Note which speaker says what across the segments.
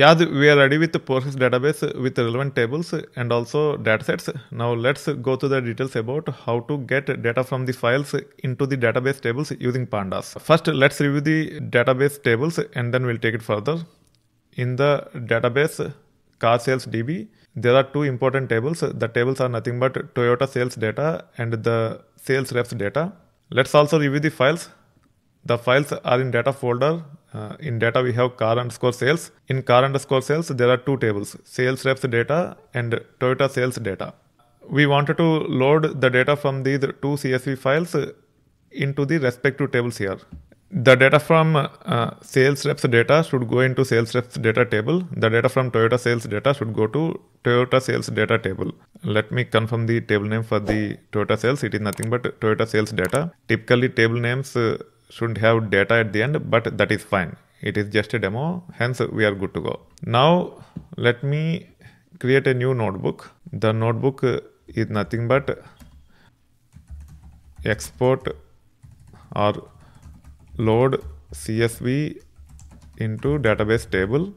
Speaker 1: Yeah, we are ready with the Postgres database with relevant tables and also datasets. Now let's go to the details about how to get data from the files into the database tables using pandas. First, let's review the database tables and then we'll take it further. In the database car sales DB, there are two important tables. The tables are nothing but Toyota sales data and the sales reps data. Let's also review the files. The files are in data folder. Uh, in data, we have car underscore sales. In car underscore sales, there are two tables sales reps data and Toyota sales data. We wanted to load the data from these two CSV files into the respective tables here. The data from uh, sales reps data should go into sales reps data table. The data from Toyota sales data should go to Toyota sales data table. Let me confirm the table name for the Toyota sales. It is nothing but Toyota sales data. Typically, table names uh, shouldn't have data at the end, but that is fine. It is just a demo, hence we are good to go. Now, let me create a new notebook. The notebook uh, is nothing but export or load CSV into database table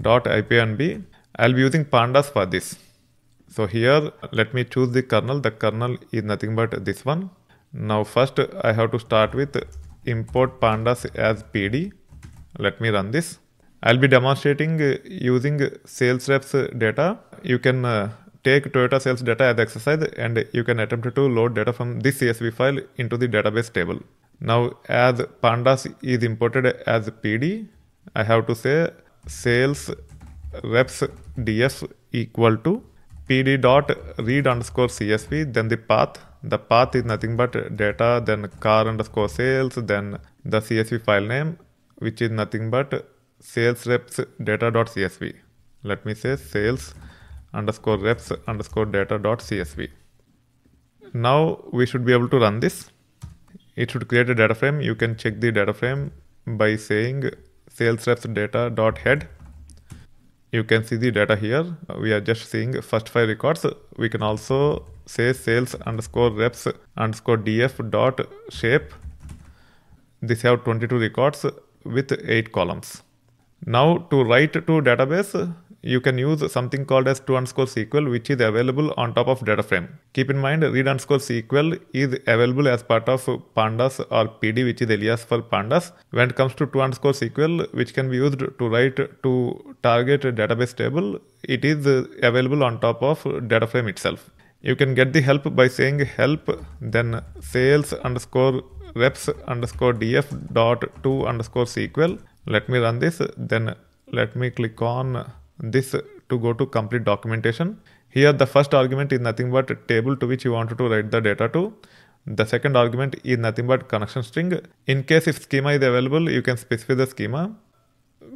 Speaker 1: dot IPNB. I'll be using pandas for this. So here, let me choose the kernel. The kernel is nothing but this one. Now first I have to start with import pandas as PD. Let me run this. I'll be demonstrating uh, using sales reps data. You can uh, take Toyota sales data as exercise and you can attempt to load data from this CSV file into the database table. Now as pandas is imported as PD, I have to say sales reps df equal to pd dot read underscore csv then the path the path is nothing but data then car underscore sales then the csv file name which is nothing but sales reps data dot csv let me say sales underscore reps underscore data dot csv now we should be able to run this. It should create a data frame. You can check the data frame by saying sales reps data dot head you can see the data here. We are just seeing first five records. We can also say sales underscore reps underscore df dot shape. This have 22 records with 8 columns. Now to write to database you can use something called as to underscore SQL, which is available on top of data frame. Keep in mind, read underscore SQL is available as part of pandas or PD, which is alias for pandas. When it comes to to underscore SQL, which can be used to write to target database table, it is available on top of data frame itself. You can get the help by saying help, then sales underscore reps underscore df dot to underscore SQL. Let me run this, then let me click on this to go to complete documentation. Here the first argument is nothing but table to which you wanted to write the data to. The second argument is nothing but connection string. In case if schema is available, you can specify the schema.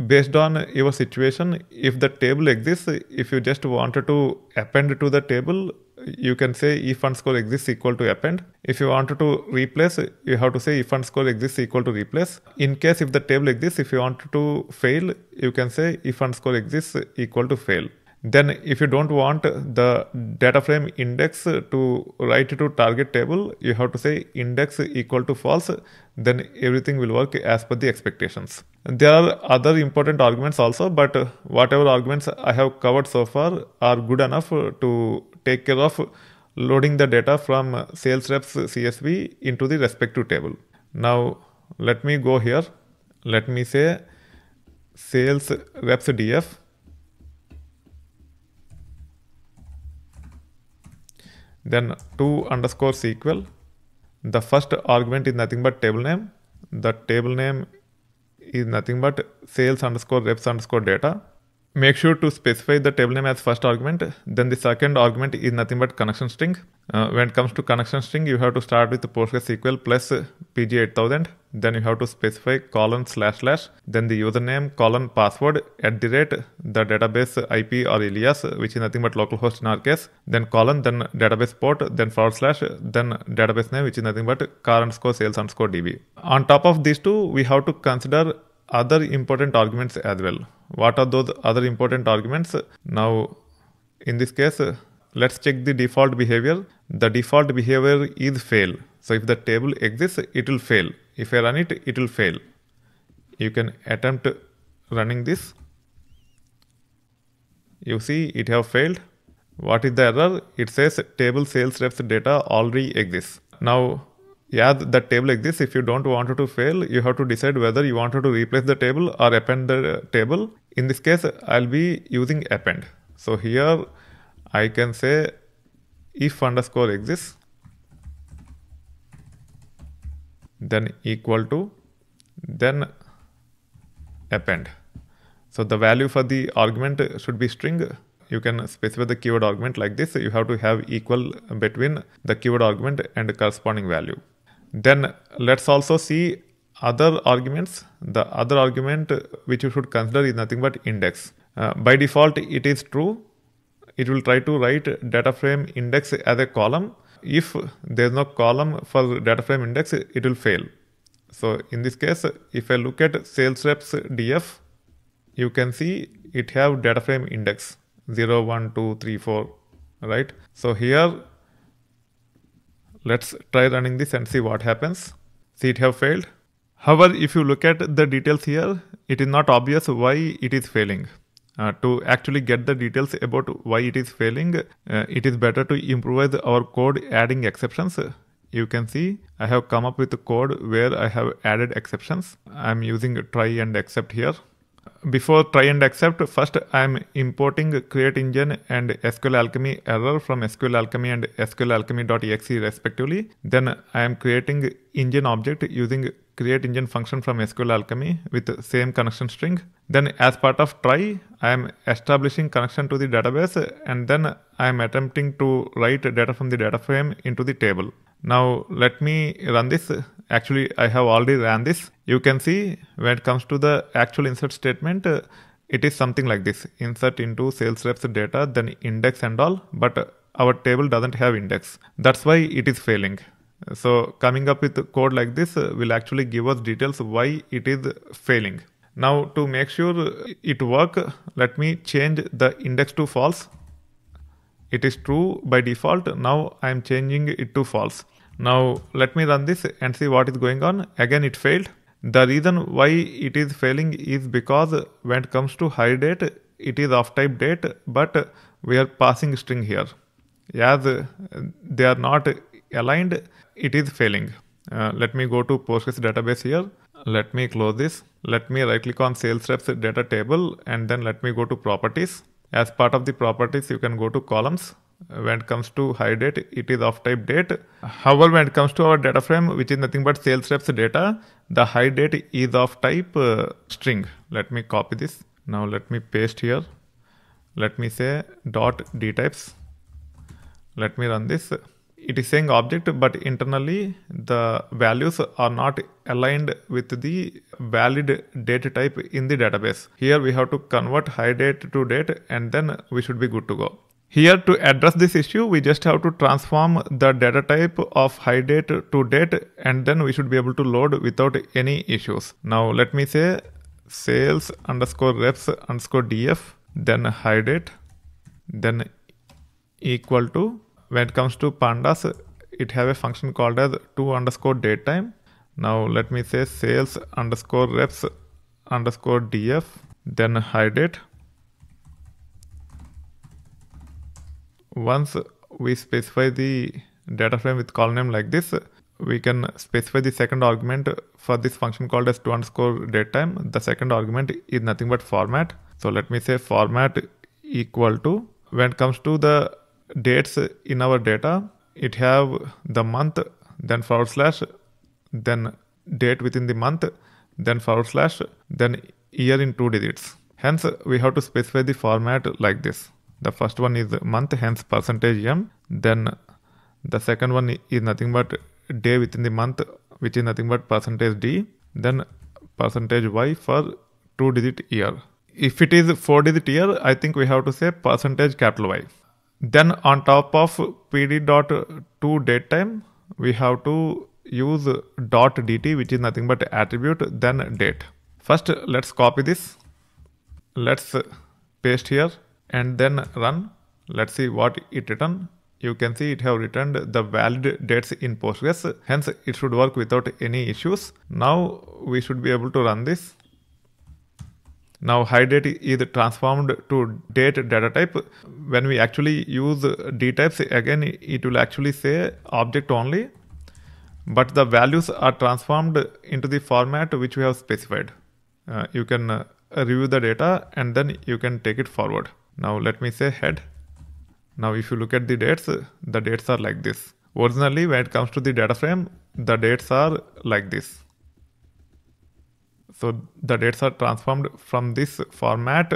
Speaker 1: Based on your situation, if the table exists, if you just wanted to append to the table, you can say if underscore exists equal to append. If you wanted to replace, you have to say if underscore exists equal to replace. In case if the table exists, if you wanted to fail, you can say if underscore exists equal to fail. Then if you don't want the data frame index to write to target table, you have to say index equal to false. Then everything will work as per the expectations. There are other important arguments also, but whatever arguments I have covered so far are good enough to take care of loading the data from sales reps CSV into the respective table. Now let me go here. Let me say sales reps df then to underscore SQL. The first argument is nothing but table name. The table name is nothing but sales underscore reps underscore data. Make sure to specify the table name as first argument. Then the second argument is nothing but connection string. Uh, when it comes to connection string, you have to start with PostgreSQL plus PG8000. Then you have to specify colon slash slash. Then the username colon password at the rate the database IP or alias, which is nothing but localhost in our case. Then colon, then database port, then forward slash, then database name, which is nothing but car underscore sales underscore DB. On top of these two, we have to consider other important arguments as well. What are those other important arguments? Now, in this case, let's check the default behavior. The default behavior is fail. So if the table exists, it will fail. If I run it, it will fail. You can attempt running this you see it have failed what is the error it says table sales reps data already exists now yeah that table exists. If you don't want it to fail you have to decide whether you wanted to replace the table or append the table. In this case i'll be using append. So here i can say if underscore exists then equal to then append. So the value for the argument should be string. You can specify the keyword argument like this. You have to have equal between the keyword argument and the corresponding value then let's also see other arguments. The other argument which you should consider is nothing but index. Uh, by default, it is true. It will try to write data frame index as a column. If there is no column for data frame index, it will fail. So in this case, if I look at sales reps df, you can see it have data frame index 0, 1, 2, 3, 4, right? So here Let's try running this and see what happens. See it have failed. However, if you look at the details here, it is not obvious why it is failing. Uh, to actually get the details about why it is failing, uh, it is better to improvise our code adding exceptions. You can see I have come up with a code where I have added exceptions. I'm using try and except here before try and except, first I am importing create engine and SQL Alchemy error from SQL Alchemy and SQL Alchemy.exc respectively. Then I am creating engine object using create engine function from SQL Alchemy with same connection string. Then as part of try, I am establishing connection to the database and then I am attempting to write data from the data frame into the table. Now let me run this. Actually, I have already ran this. You can see when it comes to the actual insert statement, uh, it is something like this. Insert into sales reps data, then index and all, but our table doesn't have index. That's why it is failing. So coming up with code like this will actually give us details why it is failing. Now to make sure it work, let me change the index to false it is true by default. Now i am changing it to false. Now let me run this and see what is going on. Again it failed. The reason why it is failing is because when it comes to hire date it is of type date but we are passing string here. As they are not aligned it is failing. Uh, let me go to postgres database here. Let me close this. Let me right click on sales reps data table and then let me go to properties as part of the properties, you can go to columns. When it comes to hire date, it is of type date. However, when it comes to our data frame, which is nothing but sales reps data, the hire date is of type uh, string. Let me copy this. Now let me paste here. Let me say dot dtypes. Let me run this it is saying object but internally the values are not aligned with the valid date type in the database. Here we have to convert hire date to date and then we should be good to go. Here to address this issue, we just have to transform the data type of hire date to date and then we should be able to load without any issues. Now let me say sales underscore reps underscore df then hire date then equal to when it comes to pandas, it have a function called as to underscore datetime. Now let me say sales underscore reps underscore df, then hide it. Once we specify the data frame with column name like this, we can specify the second argument for this function called as to underscore datetime. The second argument is nothing but format. So let me say format equal to when it comes to the dates in our data it have the month then forward slash then date within the month then forward slash then year in two digits. Hence we have to specify the format like this. The first one is month hence percentage m. Then the second one is nothing but day within the month which is nothing but percentage d. Then percentage y for two digit year. If it is four digit year i think we have to say percentage capital y then on top of pd dot to datetime, we have to use dot dt, which is nothing but attribute, then date. First, let's copy this. Let's paste here and then run. Let's see what it return. You can see it have returned the valid dates in Postgres. Hence, it should work without any issues. Now we should be able to run this. Now hire date is transformed to date data type. When we actually use d types, again it will actually say object only, but the values are transformed into the format which we have specified. Uh, you can uh, review the data and then you can take it forward. Now let me say head. Now if you look at the dates, the dates are like this. Originally when it comes to the data frame, the dates are like this. So the dates are transformed from this format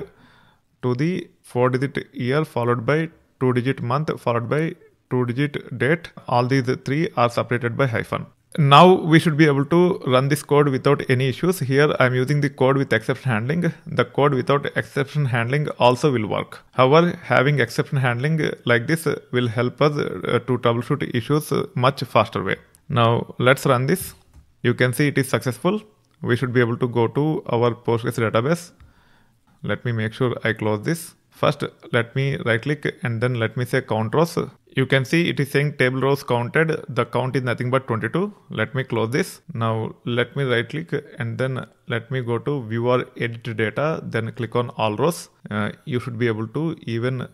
Speaker 1: to the 4 digit year followed by 2 digit month followed by 2 digit date. All these three are separated by hyphen. Now we should be able to run this code without any issues. Here I'm using the code with exception handling. The code without exception handling also will work. However, having exception handling like this will help us uh, to troubleshoot issues much faster way. Now let's run this. You can see it is successful we should be able to go to our Postgres database. Let me make sure I close this. First, let me right click and then let me say count rows. You can see it is saying table rows counted. The count is nothing but 22. Let me close this. Now let me right click and then let me go to view or edit data. Then click on all rows. Uh, you should be able to even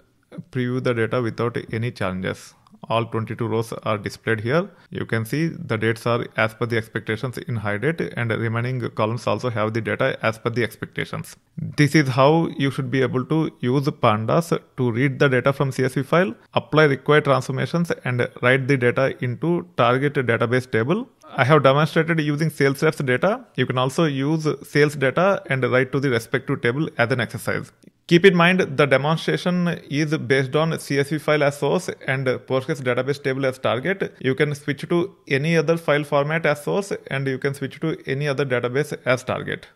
Speaker 1: preview the data without any challenges all 22 rows are displayed here. You can see the dates are as per the expectations in hire date and remaining columns also have the data as per the expectations. This is how you should be able to use pandas to read the data from CSV file, apply required transformations and write the data into target database table. I have demonstrated using sales reps data. You can also use sales data and write to the respective table as an exercise. Keep in mind the demonstration is based on CSV file as source and Postgres database table as target. You can switch to any other file format as source and you can switch to any other database as target.